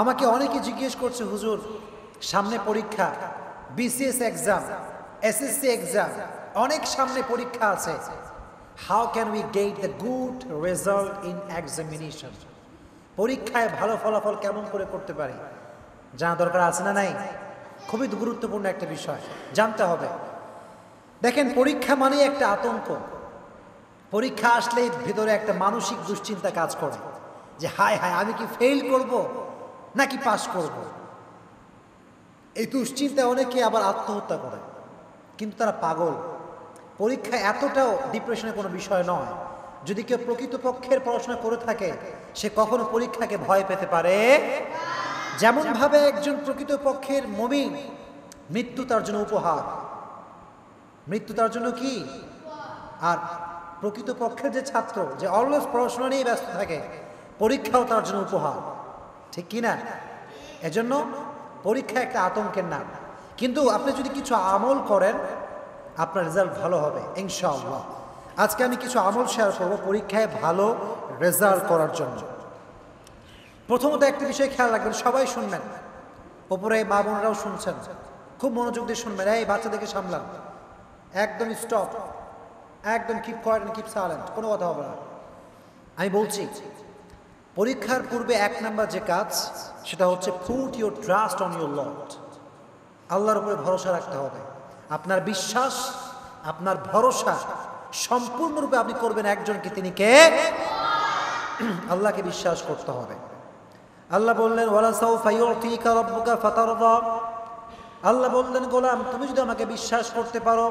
আমাকে অনেকে জিজ্ঞেস করছে, হুজুর, সামনে পরীক্ষা বিসিএস এক্সাম এসএসসি এক্সাম অনেক সামনে পরীক্ষা আছে। How can we get the good result in examination পরীক্ষায় ভালো ফলাফল কেমন করে করতে পারি? জানা দরকার আছে না নাই? খুবই গুরুত্বপূর্ণ একটা বিষয়, জানতে হবে। দেখেন, পরীক্ষা মানেই একটা আতঙ্ক। পরীক্ষা আসলেই ভিতরে একটা মানসিক দুশ্চিন্তা কাজ করে। যে হায় হায়, আমি কি ফেল করব? নাকি পাস করব? এই দুশ্চিন্তায় অনেকে আবার আত্মহত্যা করে। কিন্তু তারা পাগল। পরীক্ষা এতটাও ডিপ্রেশনের কোনো বিষয় নয়। যদি কেউ প্রকৃতপক্ষের পড়াশোনা করে থাকে, সে কখনো পরীক্ষাকে ভয় পেতে পারে। যেমনভাবে একজন প্রকৃতপক্ষের মমিন, মৃত্যু তার জন্য উপহার। মৃত্যু তার জন্য কি? আর প্রকৃতপক্ষের যে ছাত্র, যে অলওয়েজ পড়াশোনা নিয়ে ব্যস্ত থাকে, পরীক্ষাও তার জন্য উপহার। ঠিক কি না এজন্য পরীক্ষা একটা আতঙ্কের নাম। কিন্তু আপনি যদি কিছু আমল করেন, আপনার রেজাল্ট ভালো হবে, ইনশাআল্লাহ। আজকে আমি কিছু আমল শেয়ার করব পরীক্ষায় ভালো রেজাল্ট করার জন্য। প্রথমত একটা বিষয় খেয়াল রাখবেন, সবাই শুনবেন। ওপরে মা বোনরাও শুনছেন। খুব মনোযোগ দিয়ে শুনবেন, এই বাচ্চাদেরকে সামলান। একদম স্টপ একদম কিপ কোয়াইট কিপ সাইলেন্ট কোনো কথা হবে না। আমি বলছি পরীক্ষার পূর্বে এক নাম্বার যে কাজ, সেটা হচ্ছে put your trust on your Lord আল্লাহর উপরে ভরসা রাখতে হবে। আপনার বিশ্বাস, আপনার ভরসা সম্পূর্ণরূপে আপনি করবেন একজনকে, তিনি কে? আল্লাহকে বিশ্বাস করতে হবে। আল্লাহ বললেন আল্লাহ বললেন, গোলাম, তুমি যদি আমাকে বিশ্বাস করতে পারো,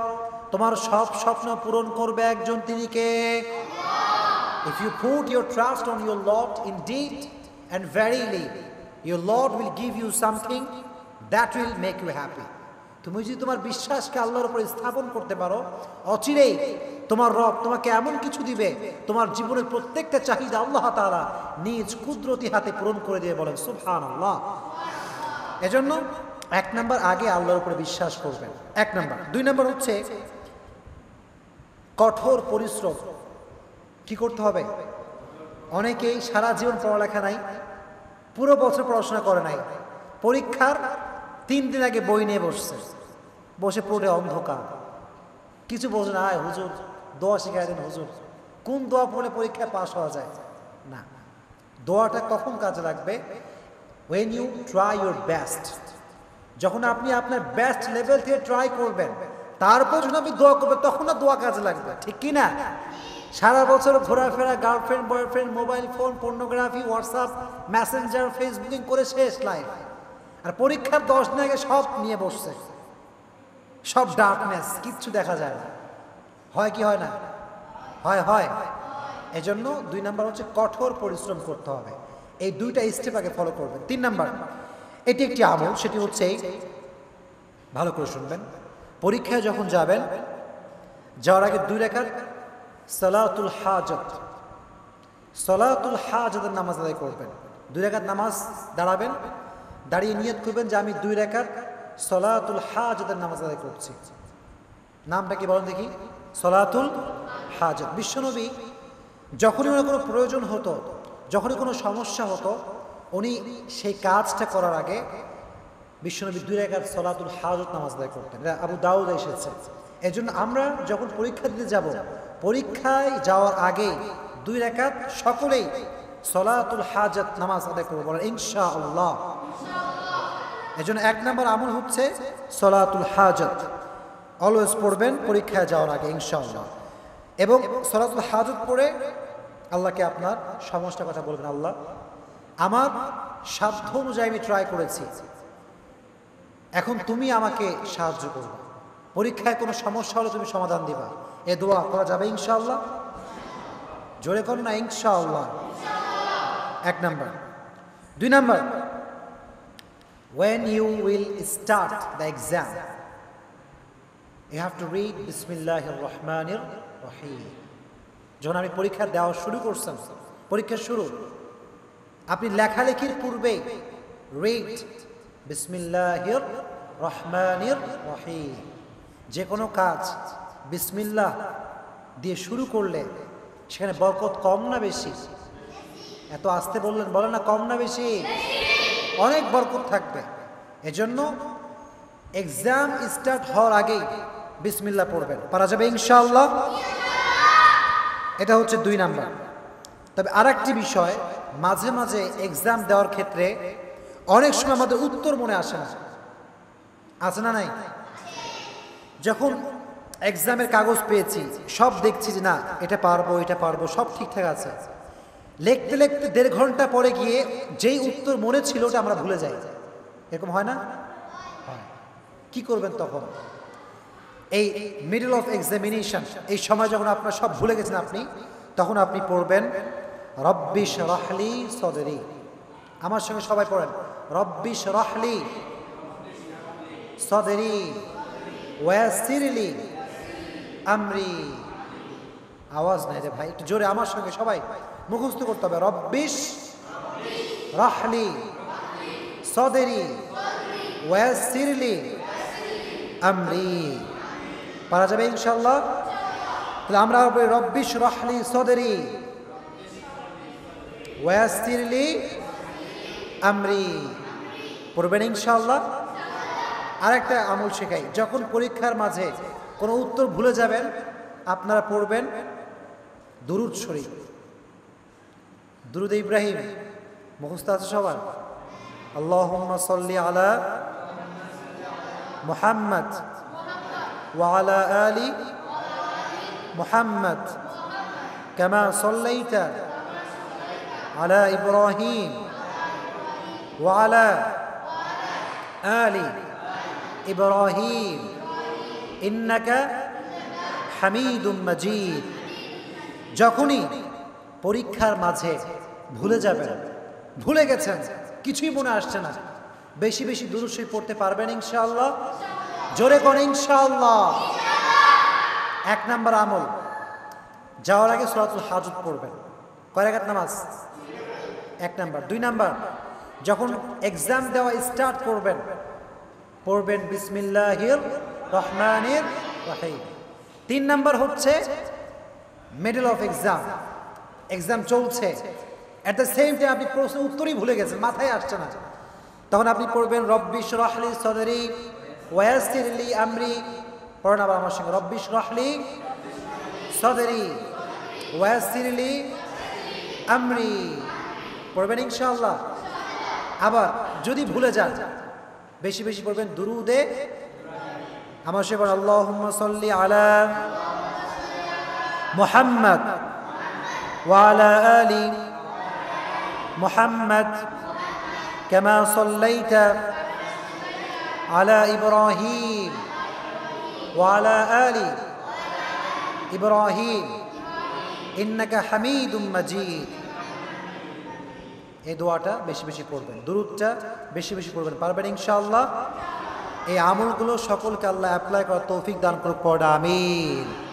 তোমার সব স্বপ্ন পূরণ করবে একজন, তিনি কে? If you put your trust on your Lord indeed and verily, your Lord will give you something that will make you happy. তুমি যদি তোমার বিশ্বাসকে আল্লাহর উপর স্থাপন করতে পারো অচিরেই তোমার রব তোমাকে এমন কিছু দিবে তোমার জীবনের প্রত্যেকটা চাহিদা আল্লাহ তাআলা নিজ কুদরতি হাতে পূরণ করে দিয়ে বলেন সুবহান আল্লাহ এজন্য এক নাম্বার আগে আল্লাহর উপরে বিশ্বাস করবেন। এক নাম্বার। দুই নাম্বার হচ্ছে কঠোর পরিশ্রম। কি করতে হবে? অনেকেই সারা জীবন পড়ালেখা নাই, পুরো বছর পড়াশোনা করে নাই। পরীক্ষার তিন দিন আগে বই নিয়ে বসছে। বসে পড়ে অন্ধকার। কিছু বোঝে না, আয় হুজুর, দোয়া শিখাই দেন হুজুর। কোন দোয়া পড়লে পরীক্ষায় পাশ হওয়া যায়? না। দোয়াটা কখন কাজে লাগবে? When you try your best যখন আপনি আপনার বেস্ট লেভেল থেকে ট্রাই করবেন, তারপর যখন আপনি দোয়া করবেন, তখন না দোয়া কাজে লাগবে। ঠিক কি না সারা বছর ঘোরাফেরা girlfriend boyfriend mobile phone pornography WhatsApp messenger Facebooking করে শেষ লাইফ আর পরীক্ষার দশ দিন আগে সব নিয়ে বসছে। সব ডার্কনেস কিচ্ছু দেখা যায় না। হয় কি হয় না? হয় হয়। এজন্য দুই নাম্বার হচ্ছে কঠোর পরিশ্রম করতে হবে। এই দুইটা স্টেপ আগে ফলো করবেন। তিন নাম্বার, এটি একটি আমল, সেটি হচ্ছে ভালো করে শুনবেন। পরীক্ষায় যখন যাবেন, যাওয়ার আগে দুই রেখার সালাতুল হাজত। সালাতুল হাজতের নামাজ আদায় করবেন। দুই রেখাত নামাজ দাঁড়াবেন। দাঁড়িয়ে নিয়ত করবেন যে আমি দুই রেখাত সলাতুল হাজতের নামাজ আদায় করছি। নামটা কি বলেন দেখি? সলাতুল হাজত। বিশ্বনবী যখনই ওনার কোনো প্রয়োজন হতো, যখনই কোনো সমস্যা হতো, উনি সেই কাজটা করার আগে বিশ্বনবী দুই রেখার সলাতুল হাজত নামাজ আদায় করতেন। আবু দাউদ এসেছে। এজন্য আমরা যখন পরীক্ষা দিতে যাব পরীক্ষায় যাওয়ার আগে দুই রেখাত সকলেই সলাতুল হাজত নামাজ আদায় করব বলেন ইনশা আল্লাহ এজন্য এক নম্বর আমল হচ্ছে সলাতুল হাজত। অলওয়েজ পড়বেন পরীক্ষায় যাওয়ার আগে, ইনশাআল্লাহ। এবং সলাতুল হাজত পড়ে আল্লাহকে আপনার সমস্যার কথা বলবেন, আল্লাহ। আমার সাধ্য অনুযায়ী আমি ট্রাই করেছি। এখন তুমি আমাকে সাহায্য করবে। পরীক্ষায় কোনো সমস্যা হলে তুমি সমাধান দিবা। এ দোয়া করা যাবে ইনশাআল্লাহ? জোরে করো না, ইনশাআল্লাহ। এক নাম্বার। দুই number. When you will start the exam, you have to read বিসমিল্লাহির রহমানির রহিম যখন আপনি পরীক্ষা দেওয়া শুরু করছেন, পরীক্ষা শুরু, আপনি লেখালেখির পূর্বে রিড বিসমিল্লাহির রহমানির রহিম যে কোনো কাজ বিসমিল্লাহ দিয়ে শুরু করলে সেখানে বরকত কম না বেশি? এত আসতে বললেন, বলেন না, কম না বেশি? অনেক বরকত থাকবে। এজন্য এক্সাম স্টার্ট হওয়ার আগেই বিসমিল্লা পড়বেন। পারা যাবে ইনশাআল্লাহ। এটা হচ্ছে দুই নাম্বার। তবে আরেকটি বিষয়, মাঝে মাঝে এক্সাম দেওয়ার ক্ষেত্রে অনেক সময় আমাদের উত্তর মনে আসে না। আছে না নাই? যখন এক্সামের কাগজ পেয়েছি, সব দেখছি যে না, এটা পারব এটা পারব, সব ঠিকঠাক আছে। লিখতে লিখতে দেড় ঘণ্টা পরে গিয়ে যেই উত্তর মনে ছিল ওটা আমরা ভুলে যাই। এরকম হয় না? কি করবেন তখন? এই মিডল অফ এক্সামিনেশন এই সময় যখন আপনার সব ভুলে গেছেন আপনি, তখন আপনি পড়বেন রব্বিশ রাহলি সদরি। আমার সঙ্গে সবাই পড়েন রব্বিশ রাহলি সদরি। আমরি। আওয়াজ নাই রে ভাই, একটু জোরে আমার সঙ্গে সবাই। মুখস্থ করতে হবে। রব্বিশ রাহলি, সদরি। ওয়াসিরলি আমরি। পারা যাবে ইনশাল্লাহ তাহলে আমরা রব্বিশ রাহলি, সদরি। ওয়াসিরলি আমরি। পড়বেন ইনশাল্লাহ আরেকটা আমল শেখাই। যখন পরীক্ষার মাঝে কোনো উত্তর ভুলে যাবেন, আপনারা পড়বেন দুরুদ শরীফ। দুরুদ ইব্রাহিম, মুখস্থ সবার? আল্লাহ সাল্লি আলা মোহাম্মদ ওয়ালা আলী মোহাম্মদ কেমা সল্লাইটা আলা ইব্রাহিম ওয়ালা আলী ইব্রাহিম, ইন্নাকা হামিদুম মজিদ। যখনই পরীক্ষার মাঝে ভুলে যাবেন, ভুলে গেছেন, কিছুই মনে আসছে না, বেশি বেশি দুরুসই পড়তে পারবেন ইনশাআল্লাহ? জোরে করে ইনশাআল্লাহ? এক নাম্বার আমল, যাওয়ার আগে সুরাতুল হাজত পড়বেন। কয়েক নামাজ? এক নাম্বার। দুই নাম্বার, যখন এক্সাম দেওয়া স্টার্ট করবেন পড়বেন বিসমিল্লাহির রহমানির রাহিম। তিন নাম্বার হচ্ছে মিডল অফ এক্সাম এক্সাম চলছে। অ্যাট দ্য সেম টাইম আপনি প্রশ্ন উত্তরই ভুলে গেছেন, মাথায় আসছে না। তখন আপনি পড়বেন রব্বিশ রাহলি সদরি ওয়াসিরলি আমরি। পড়েন আবার আমার সঙ্গে রব্বিশ রাহলি সদরি ওয়াসিরলি আমরি। পড়বেন ইনশাল্লাহ আবার যদি ভুলে যান বেশি বেশি পড়বেন দুরুদে আমার সে পড়েন আল্লাহুম্মা সাল্লি আলা মুহাম্মদ وعلى آل محمد كما صليت على إبراهيم وعلى آل إبراهيم إنك حميد مجيد এই দোয়াটা বেশি বেশি করবেন, দুরুদটা বেশি বেশি করবেন, পারবেন ইনশাআল্লাহ? এই আমলগুলো সকলকে আল্লাহ অ্যাপ্লাই করার তৌফিক দান করুক, পড়া, আমিন।